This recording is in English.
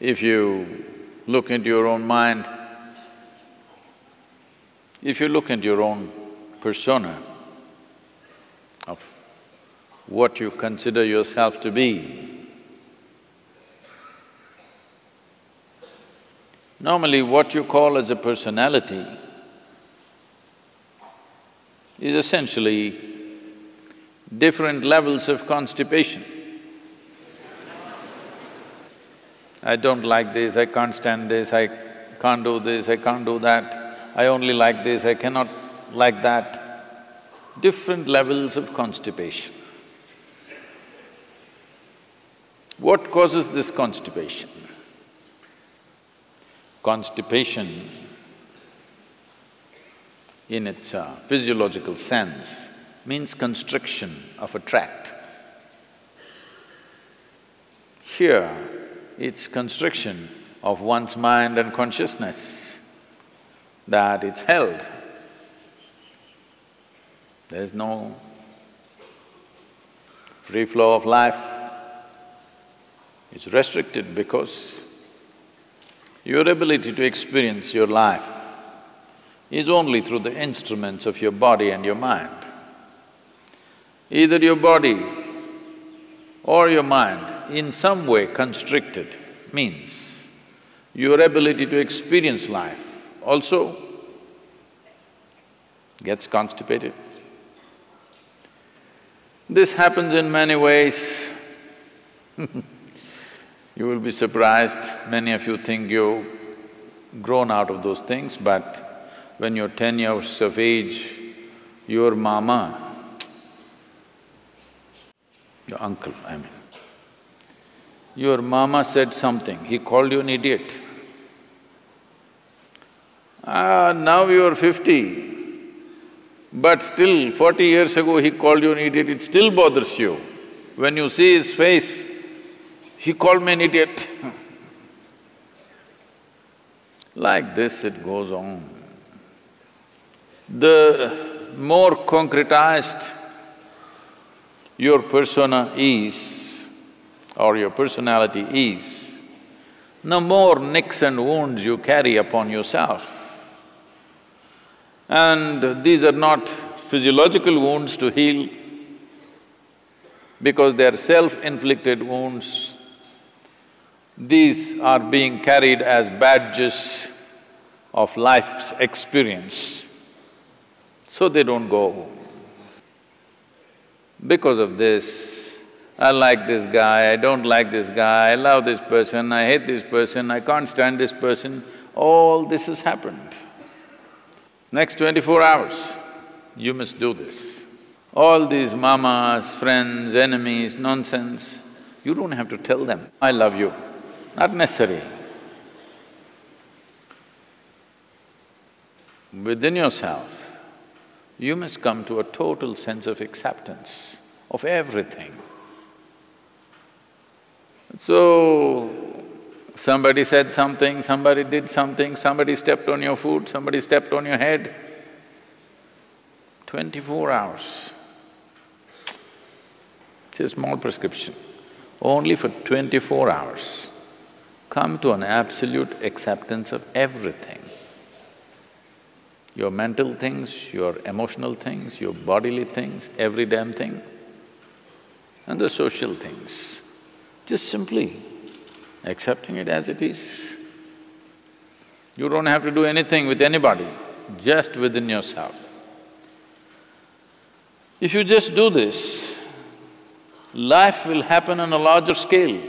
If you look into your own mind, if you look into your own persona of what you consider yourself to be, normally what you call as a personality is essentially different levels of constipation. I don't like this, I can't stand this, I can't do this, I can't do that, I only like this, I cannot like that. Different levels of constipation. What causes this constipation? Constipation in its uh, physiological sense means constriction of a tract. Here, it's constriction of one's mind and consciousness, that it's held. There's no free flow of life. It's restricted because your ability to experience your life is only through the instruments of your body and your mind. Either your body or your mind in some way constricted means. Your ability to experience life also gets constipated. This happens in many ways. You will be surprised, many of you think you've grown out of those things, but when you're ten years of age, your mama, your uncle, I mean, your mama said something, he called you an idiot. Ah, now you're fifty, but still forty years ago he called you an idiot, it still bothers you. When you see his face, he called me an idiot. like this it goes on. The more concretized your persona is, or your personality is, no more nicks and wounds you carry upon yourself. And these are not physiological wounds to heal, because they are self-inflicted wounds. These are being carried as badges of life's experience, so they don't go. Because of this, I like this guy, I don't like this guy, I love this person, I hate this person, I can't stand this person, all this has happened. Next twenty-four hours, you must do this. All these mamas, friends, enemies, nonsense, you don't have to tell them, I love you, not necessary. Within yourself, you must come to a total sense of acceptance of everything. So, somebody said something, somebody did something, somebody stepped on your foot, somebody stepped on your head. Twenty-four hours. It's a small prescription. Only for twenty-four hours, come to an absolute acceptance of everything. Your mental things, your emotional things, your bodily things, every damn thing, and the social things. Just simply accepting it as it is. You don't have to do anything with anybody, just within yourself. If you just do this, life will happen on a larger scale.